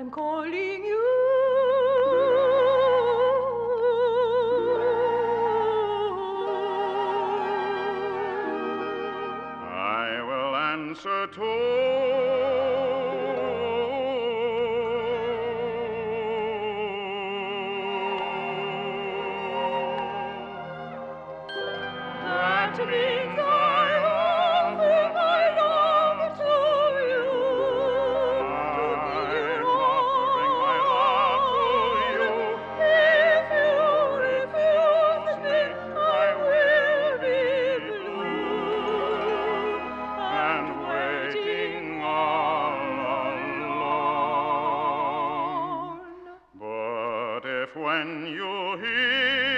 I'm calling you. I will answer to. That means if when you hear